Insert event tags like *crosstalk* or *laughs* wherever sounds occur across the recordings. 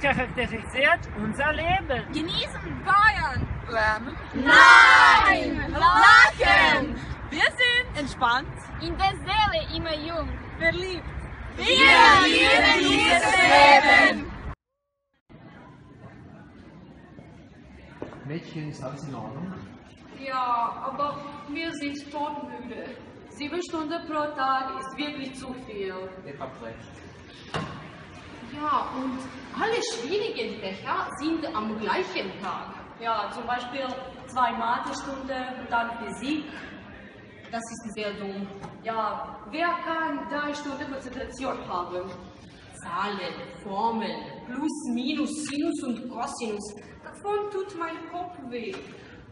charakterisiert unser Leben. Genießen, feiern, Lernen. Nein! Lachen! Wir sind entspannt, In der Seele immer jung. verliebt. Wir lieben dieses Leben! Mädchen, ist alles in Ordnung? Ja, aber wir sind todmüde. Sieben Stunden pro Tag ist wirklich zu viel. Ihr habt recht. Ja, und alle schwierigen Fächer sind am gleichen Tag. Ja, zum Beispiel zwei Mathestunden und dann Physik. Das ist sehr dumm. Ja, wer kann drei Stunden Konzentration haben? Zahlen, Formeln, Plus, Minus, Sinus und Cosinus. Davon tut mein Kopf weh.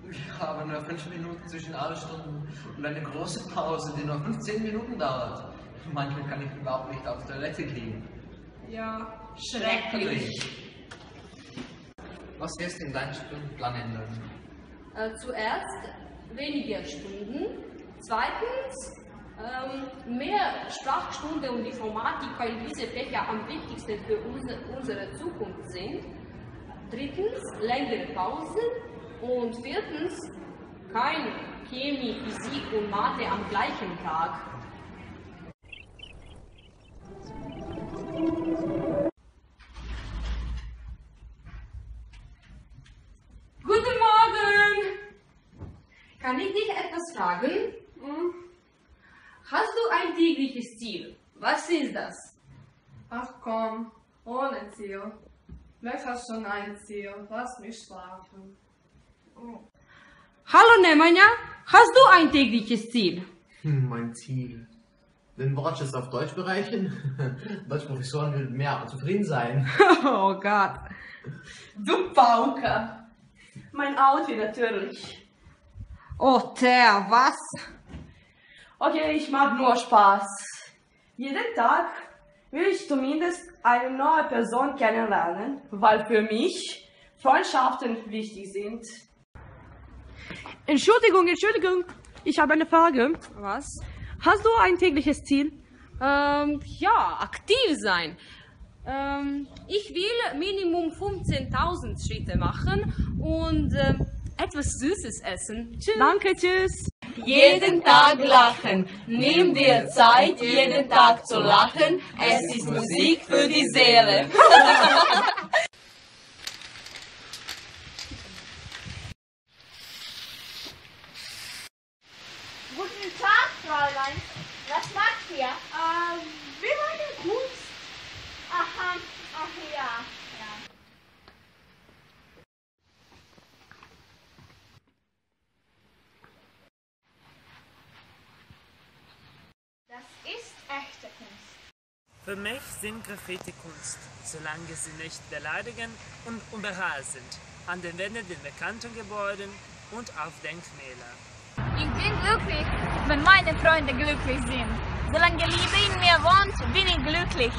Wir haben nur fünf Minuten zwischen alle Stunden und eine große Pause, die nur 15 Minuten dauert. Manchmal kann ich überhaupt nicht auf Toilette gehen. Ja, schrecklich. Was wirst du in deinem Stundenplan ändern? Äh, zuerst weniger Stunden, zweitens ähm, mehr Sprachstunden und Informatik, weil diese Fächer am wichtigsten für unser, unsere Zukunft sind. Drittens längere Pausen und viertens kein Chemie, Physik und Mathe am gleichen Tag. Kann ich dich etwas fragen? Hm? Hast du ein tägliches Ziel? Was ist das? Ach komm, ohne Ziel. Wer hat schon ein Ziel? Lass mich schlafen. Hallo Nemanja, hast du ein tägliches Ziel? Hm, mein Ziel. Den Wortschatz auf Deutsch bereichern? Deutschprofessoren *laughs* will mehr zufrieden sein. *laughs* Oh Gott. Du Pauker. Mein Auto natürlich. Oh Ter, was? Okay, ich mach nur Spaß. Jeden Tag will ich zumindest eine neue Person kennenlernen, weil für mich Freundschaften wichtig sind. Entschuldigung, Entschuldigung. Ich habe eine Frage. Was? Hast du ein tägliches Ziel? Ähm, ja, aktiv sein. Ähm, ich will Minimum 15.000 Schritte machen und ähm, etwas Süßes essen. Tschüss. Danke, tschüss. Jeden Tag lachen. Nimm dir Zeit, jeden Tag zu lachen. Es ist Musik für die Seele. *laughs* Guten Tag, Fräulein. Was macht ihr? Ähm, wir machen Kunst. Aha, ach ja. ja. Das ist echte Kunst. Für mich sind Graffiti Kunst, solange sie nicht beleidigen und unbehaart sind, an den Wänden in bekannten Gebäuden und auf Denkmäler. Ich bin glücklich, wenn meine Freunde glücklich sind. Solange Liebe in mir wohnt, bin ich glücklich.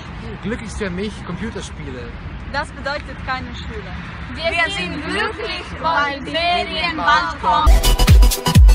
Glücklich für mich Computerspiele. Das bedeutet keine Schule. Wir, sind glücklich, weil Ferien bald kommen.